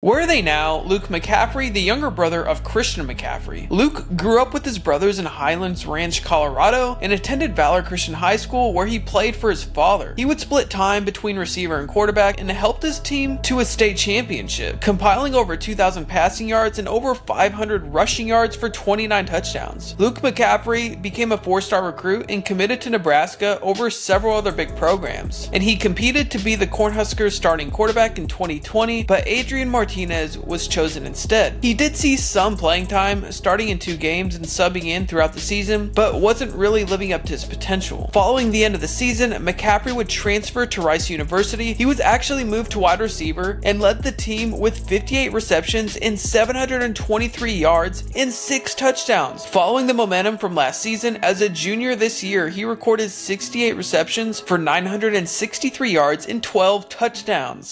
Where are they now? Luke McCaffrey, the younger brother of Christian McCaffrey. Luke grew up with his brothers in Highlands Ranch, Colorado, and attended Valor Christian High School where he played for his father. He would split time between receiver and quarterback and helped his team to a state championship, compiling over 2,000 passing yards and over 500 rushing yards for 29 touchdowns. Luke McCaffrey became a four-star recruit and committed to Nebraska over several other big programs, and he competed to be the Cornhuskers starting quarterback in 2020, but Adrian Martinez Martinez was chosen instead. He did see some playing time, starting in two games and subbing in throughout the season, but wasn't really living up to his potential. Following the end of the season, McCaffrey would transfer to Rice University. He was actually moved to wide receiver and led the team with 58 receptions and 723 yards and 6 touchdowns. Following the momentum from last season, as a junior this year, he recorded 68 receptions for 963 yards and 12 touchdowns.